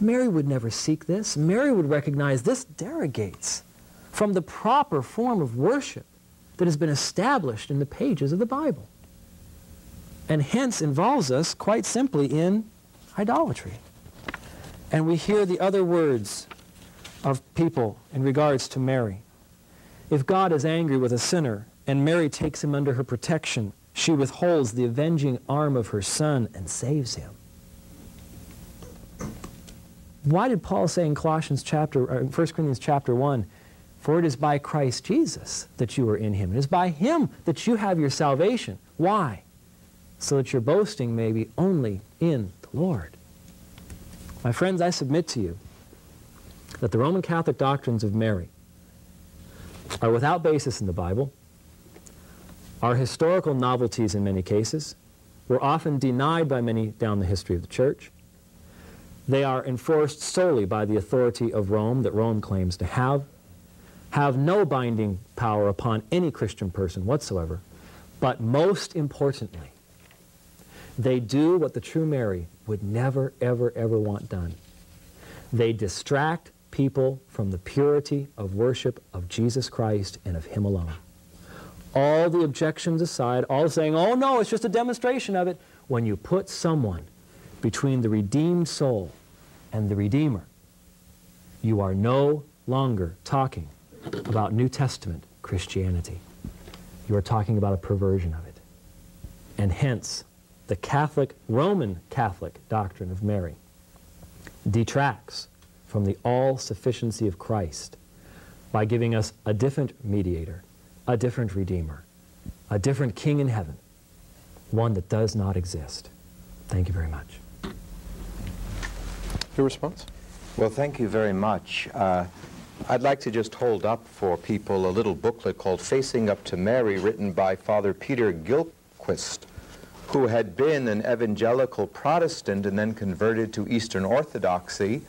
Mary would never seek this. Mary would recognize this derogates from the proper form of worship that has been established in the pages of the Bible. And hence involves us quite simply in idolatry. And we hear the other words of people in regards to Mary. If God is angry with a sinner and Mary takes him under her protection, she withholds the avenging arm of her son and saves him. Why did Paul say in Colossians chapter, or 1 Corinthians chapter 1, for it is by Christ Jesus that you are in him. It is by him that you have your salvation. Why? So that your boasting may be only in the Lord. My friends, I submit to you that the Roman Catholic doctrines of Mary are without basis in the Bible, are historical novelties in many cases, were often denied by many down the history of the church. They are enforced solely by the authority of Rome that Rome claims to have, have no binding power upon any Christian person whatsoever, but most importantly, they do what the true Mary would never, ever, ever want done. They distract people from the purity of worship of Jesus Christ and of Him alone. All the objections aside, all saying, oh no, it's just a demonstration of it, when you put someone between the redeemed soul and the Redeemer, you are no longer talking about New Testament Christianity. You are talking about a perversion of it. And hence, the Catholic, Roman Catholic doctrine of Mary detracts from the all-sufficiency of Christ by giving us a different mediator, a different redeemer, a different king in heaven, one that does not exist. Thank you very much. Your response? Well, thank you very much. Uh, I'd like to just hold up for people a little booklet called Facing Up to Mary, written by Father Peter Gillquist, who had been an evangelical Protestant and then converted to Eastern Orthodoxy.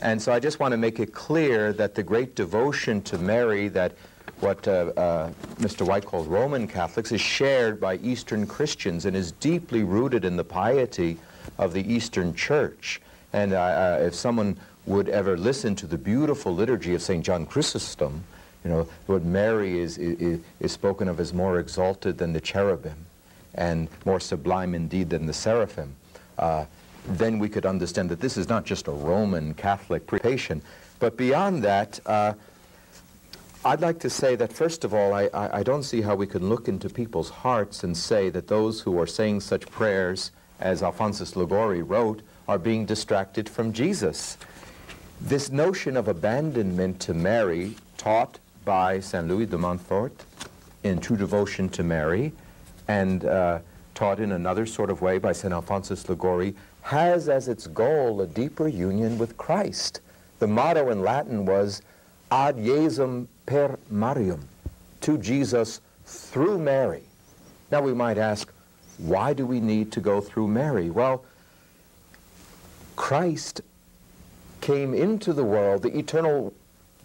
And so I just want to make it clear that the great devotion to Mary that what uh, uh, Mr. White calls Roman Catholics is shared by Eastern Christians and is deeply rooted in the piety of the Eastern Church. And uh, if someone would ever listen to the beautiful liturgy of St. John Chrysostom, you know, what Mary is, is, is spoken of as more exalted than the cherubim and more sublime indeed than the seraphim, uh, then we could understand that this is not just a Roman Catholic preoccupation. But beyond that, uh, I'd like to say that, first of all, I, I, I, don't see how we can look into people's hearts and say that those who are saying such prayers, as Alphonsus Liguori wrote, are being distracted from Jesus. This notion of abandonment to Mary, taught by St. Louis de Montfort in True Devotion to Mary, and uh, taught in another sort of way by St. Alphonsus Liguori, has as its goal a deeper union with Christ. The motto in Latin was ad Jesum per Mariam, to Jesus through Mary. Now we might ask, why do we need to go through Mary? Well, Christ came into the world, the eternal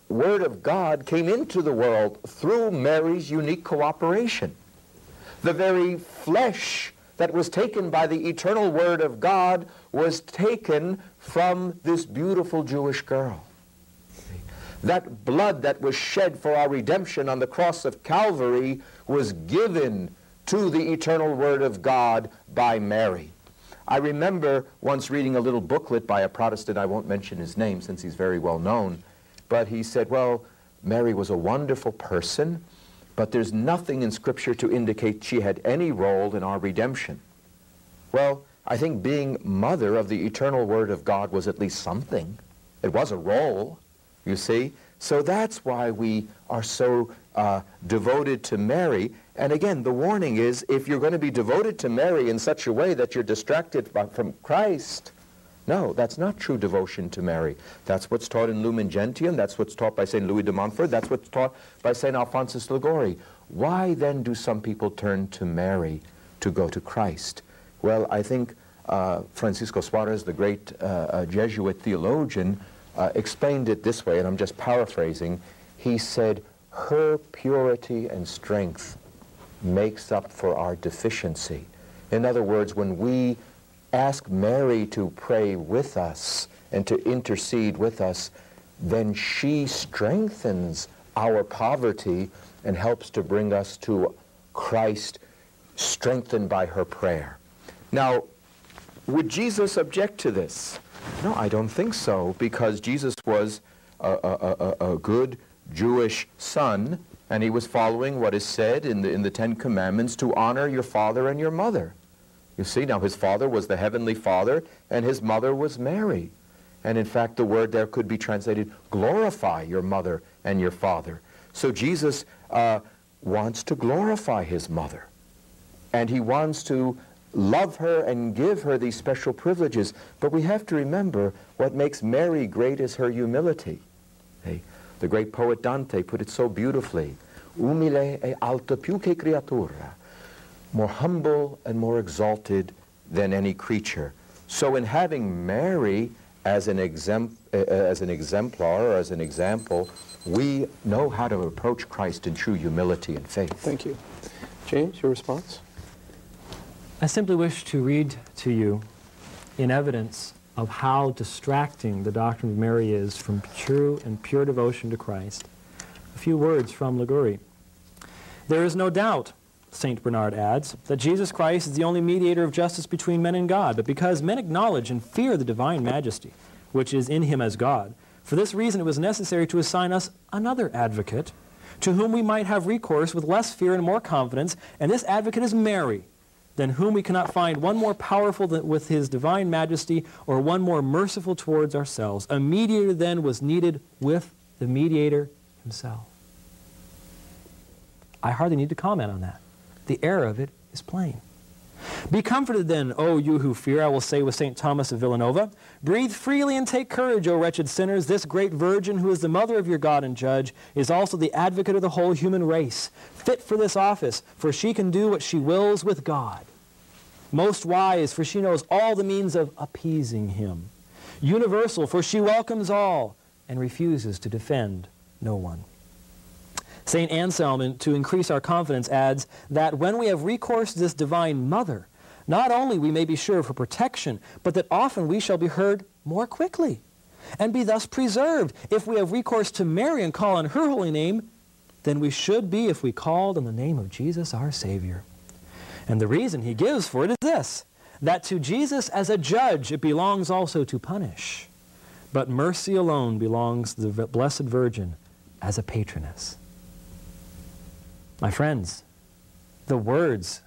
Word of God came into the world through Mary's unique cooperation the very flesh that was taken by the eternal Word of God was taken from this beautiful Jewish girl. That blood that was shed for our redemption on the cross of Calvary was given to the eternal Word of God by Mary. I remember once reading a little booklet by a Protestant, I won't mention his name since he's very well known, but he said, well, Mary was a wonderful person, but there's nothing in Scripture to indicate she had any role in our redemption. Well, I think being mother of the eternal Word of God was at least something. It was a role, you see. So that's why we are so uh, devoted to Mary. And again, the warning is if you're going to be devoted to Mary in such a way that you're distracted by, from Christ, no, that's not true devotion to Mary. That's what's taught in Lumen Gentium. That's what's taught by St. Louis de Montfort. That's what's taught by St. Alphonsus Liguori. Why then do some people turn to Mary to go to Christ? Well, I think uh, Francisco Suarez, the great uh, uh, Jesuit theologian, uh, explained it this way, and I'm just paraphrasing. He said, her purity and strength makes up for our deficiency. In other words, when we ask Mary to pray with us and to intercede with us, then she strengthens our poverty and helps to bring us to Christ strengthened by her prayer. Now, would Jesus object to this? No, I don't think so, because Jesus was a, a, a, a good Jewish son, and he was following what is said in the, in the Ten Commandments to honor your father and your mother. You see, now his father was the heavenly father, and his mother was Mary. And in fact, the word there could be translated, glorify your mother and your father. So Jesus uh, wants to glorify his mother. And he wants to love her and give her these special privileges. But we have to remember what makes Mary great is her humility. Hey, the great poet Dante put it so beautifully. Umile e alta più che creatura. More humble and more exalted than any creature. So in having Mary as an, exemp uh, as an exemplar or as an example, we know how to approach Christ in true humility and faith. Thank you. James, your response? I simply wish to read to you in evidence of how distracting the doctrine of Mary is from true and pure devotion to Christ. A few words from Liguori. There is no doubt, St. Bernard adds, that Jesus Christ is the only mediator of justice between men and God, but because men acknowledge and fear the divine majesty, which is in him as God, for this reason it was necessary to assign us another advocate, to whom we might have recourse with less fear and more confidence, and this advocate is Mary, than whom we cannot find one more powerful than with his divine majesty or one more merciful towards ourselves. A mediator then was needed with the mediator himself. I hardly need to comment on that. The error of it is plain. Be comforted then, O you who fear, I will say with St. Thomas of Villanova. Breathe freely and take courage, O wretched sinners. This great virgin, who is the mother of your God and judge, is also the advocate of the whole human race, fit for this office, for she can do what she wills with God. Most wise, for she knows all the means of appeasing him. Universal, for she welcomes all and refuses to defend no one. St. Anselm, to increase our confidence, adds that when we have recourse to this divine mother, not only we may be sure of her protection, but that often we shall be heard more quickly, and be thus preserved. If we have recourse to Mary and call on her holy name, than we should be if we called on the name of Jesus our Savior. And the reason he gives for it is this, that to Jesus as a judge it belongs also to punish, but mercy alone belongs to the Blessed Virgin as a patroness. My friends, the words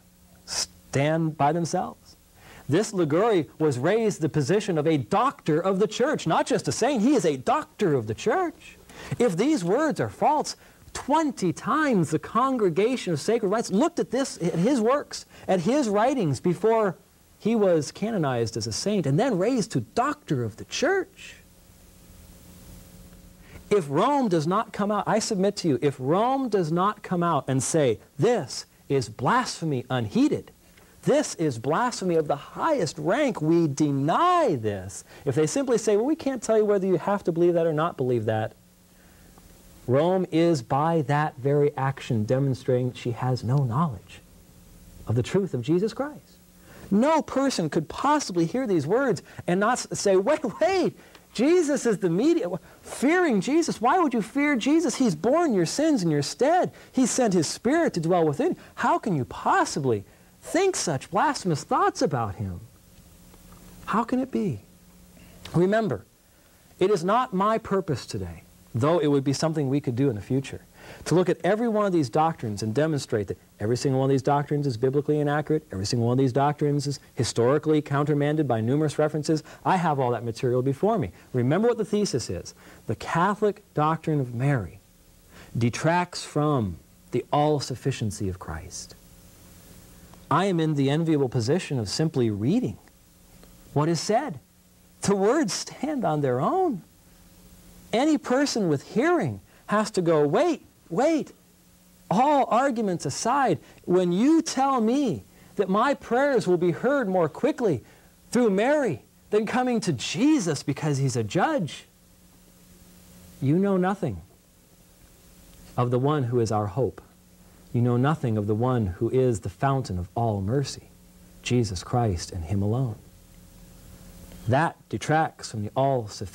stand by themselves. This Liguori was raised the position of a doctor of the church, not just a saint, he is a doctor of the church. If these words are false, 20 times the congregation of sacred rites looked at this, at his works, at his writings before he was canonized as a saint and then raised to doctor of the church. If Rome does not come out, I submit to you, if Rome does not come out and say, this is blasphemy unheeded, this is blasphemy of the highest rank, we deny this. If they simply say, well, we can't tell you whether you have to believe that or not believe that, Rome is by that very action demonstrating she has no knowledge of the truth of Jesus Christ. No person could possibly hear these words and not say, wait, wait, Jesus is the mediator. Fearing Jesus, why would you fear Jesus? He's borne your sins in your stead. He sent his spirit to dwell within. How can you possibly think such blasphemous thoughts about him? How can it be? Remember, it is not my purpose today, though it would be something we could do in the future, to look at every one of these doctrines and demonstrate that every single one of these doctrines is biblically inaccurate, every single one of these doctrines is historically countermanded by numerous references. I have all that material before me. Remember what the thesis is. The Catholic doctrine of Mary detracts from the all-sufficiency of Christ. I am in the enviable position of simply reading what is said. The words stand on their own. Any person with hearing has to go, wait, wait, all arguments aside, when you tell me that my prayers will be heard more quickly through Mary than coming to Jesus because he's a judge, you know nothing of the one who is our hope. You know nothing of the one who is the fountain of all mercy, Jesus Christ and him alone. That detracts from the all-sufficient